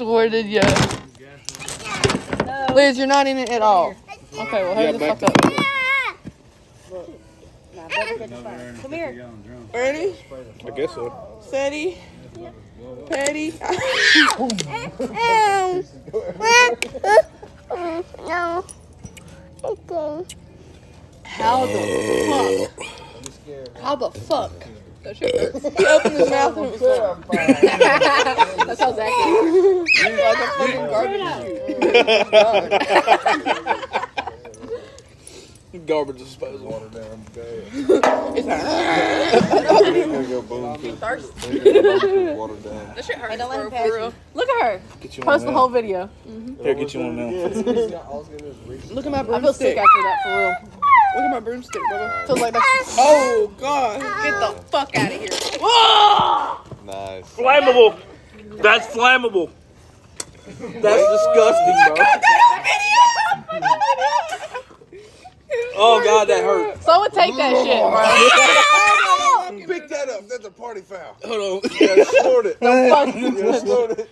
awarded yet. Liz, you're not in it at all. Okay, well, hurry the fuck up. Come here. Ready? I guess so. Steady. Petty. No. Okay. How the fuck? How the fuck? That shit hurts. He opened his mouth and it was gone. That's how Zach is. like a fucking garbage chute. Garbage disposal. Water down bad. It's like, There go boom. There Water down. that shit hurts don't let for, him for pass real. Look at her. Get you Post the now. whole video. Mm-hmm. Here, get you one now. Look at my broomstick. I feel broomstick. sick after that for real. Look at my broomstick, brother. Feels like that's Oh, God. Ah. Get the fuck out of here. Nice. Flammable. That's flammable. That's disgusting, bro. Oh god, that hurt. someone take that shit, bro. Pick that up. That's a party foul. Hold on. Yeah, snort it. Fuck. Yeah, snort it.